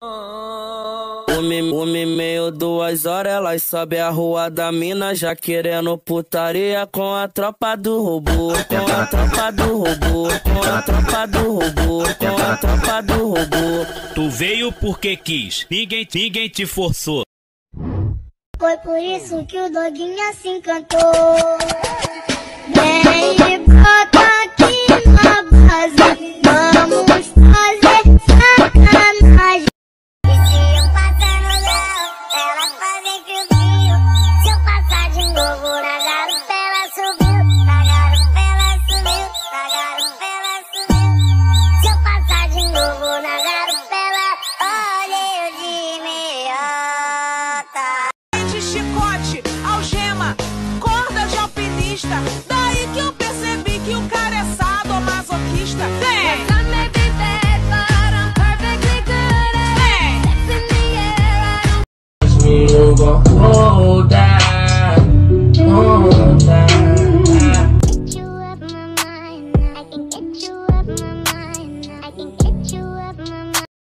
Uma e meio, duas horas, elas sobe a rua da mina Já querendo putaria com a tropa do robô Com a tropa do robô, com a tropa do robô Com a tropa do robô. Tu veio porque quis, ninguém, ninguém te forçou. Foi por isso que o doguinho assim cantou. Vem chicote, algema, corda de alpinista. Daí que eu percebi que o cara é sadomasoquista. Vem! Vem!